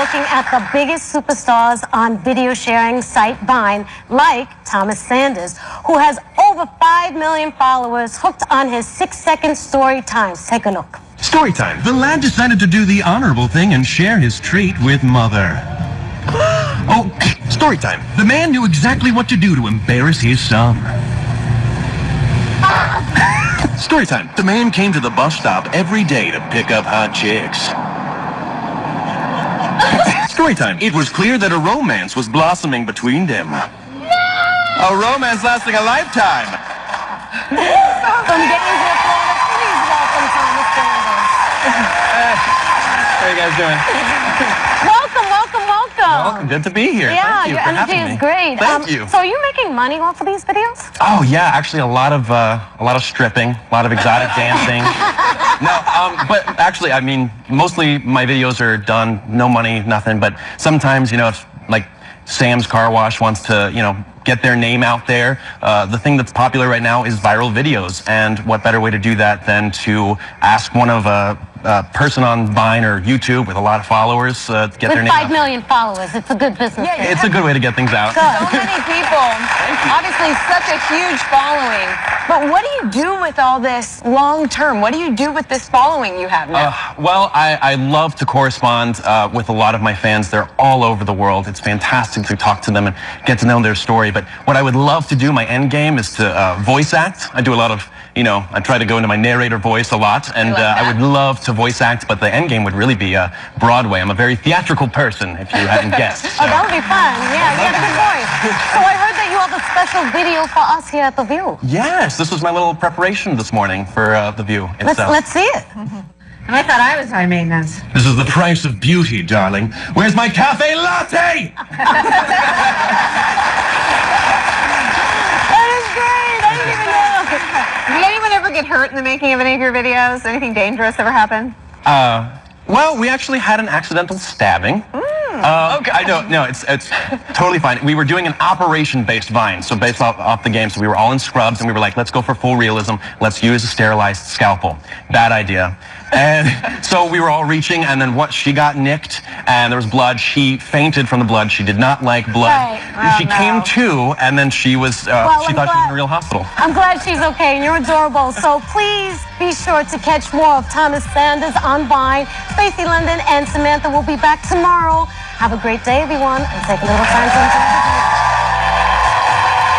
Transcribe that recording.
looking at the biggest superstars on video sharing site Vine, like Thomas Sanders, who has over 5 million followers hooked on his six second story times. Take a look. Story time. The lad decided to do the honorable thing and share his treat with mother. oh, story time. The man knew exactly what to do to embarrass his son. Story time. The man came to the bus stop every day to pick up hot chicks. Story time. It was clear that a romance was blossoming between them. No! A romance lasting a lifetime. From Gainesville, Florida, please welcome Thomas Sanders. How are you guys doing? Welcome, welcome, welcome. Welcome. Good to be here. Yeah, Thank you your for energy having is me. great. Um, Thank you. So are you making money off of these videos? Oh yeah, actually a lot of uh, a lot of stripping, a lot of exotic dancing. No, um, but actually, I mean, mostly my videos are done, no money, nothing. But sometimes, you know, if like Sam's Car Wash wants to, you know, get their name out there, uh, the thing that's popular right now is viral videos. And what better way to do that than to ask one of a, a person on Vine or YouTube with a lot of followers uh, to get With their name 5 out. million followers, it's a good business. Yeah, thing. It's a good way to get things out. So many people. Obviously, such a huge following. But what do you do with all this long term? What do you do with this following you have now? Uh, well, I, I love to correspond uh, with a lot of my fans. They're all over the world. It's fantastic to talk to them and get to know their story. But what I would love to do, my end game, is to uh, voice act. I do a lot of, you know, I try to go into my narrator voice a lot, and love uh, I would love to voice act. But the end game would really be uh, Broadway. I'm a very theatrical person, if you hadn't guessed. Oh, that would be fun. Yeah, you have a good voice. So I heard that you have a special video for us here at The View. Yes, this was my little preparation this morning for uh, the view Let's, itself. let's see it. And I thought I was high maintenance. This is the price of beauty, darling. Where's my cafe latte? That is great. I didn't even know. Did anyone ever get hurt in the making of any of your videos? Anything dangerous ever happen? Uh, well, we actually had an accidental stabbing. Uh, okay, I know, no, it's it's totally fine. We were doing an operation-based Vine, so based off, off the game. So we were all in scrubs, and we were like, let's go for full realism. Let's use a sterilized scalpel. Bad idea. And so we were all reaching, and then what? She got nicked, and there was blood. She fainted from the blood. She did not like blood. Right. she Oh, no. came to, and then she was. Uh, Well, she I'm thought she was in a real hospital. I'm glad she's okay and you're adorable. So please be sure to catch more of Thomas Sanders on Vine. Stacy London and Samantha will be back tomorrow. Have a great day, everyone, and take a little time to enjoy the.